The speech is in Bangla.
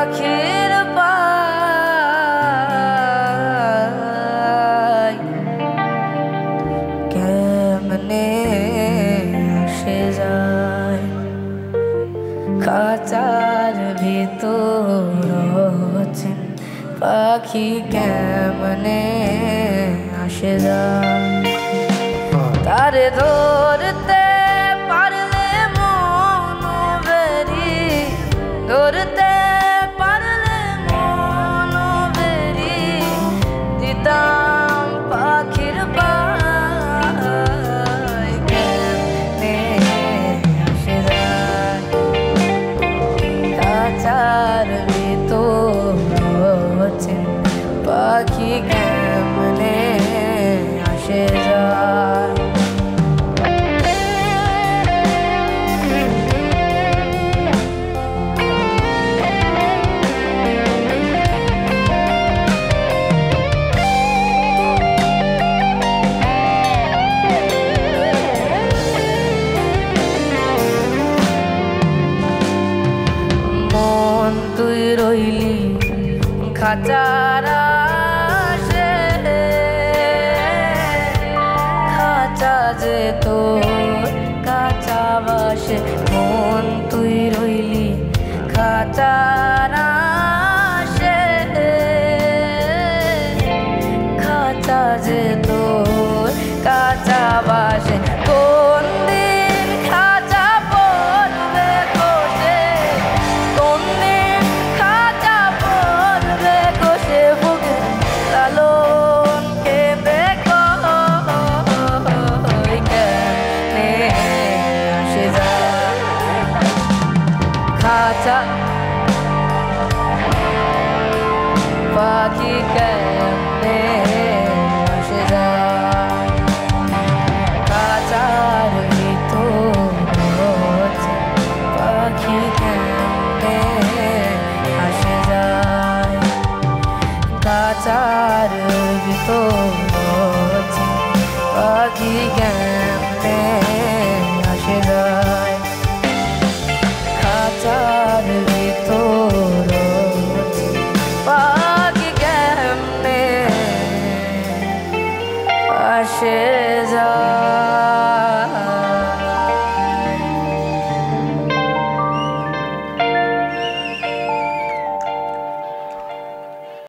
talking about কেমনে সে যায় খাতার ভিতর হচ্ছেন পাখি কেমনে আসে যায় তারে ধরতে dorte খাঁচার আসে খাঁচা যে তোর কাঁচা বাসে মন তুই রইলি। খাঁচার আসে খাঁচা যে তোর heart up Fuck tired of you so much. Fuck again. tears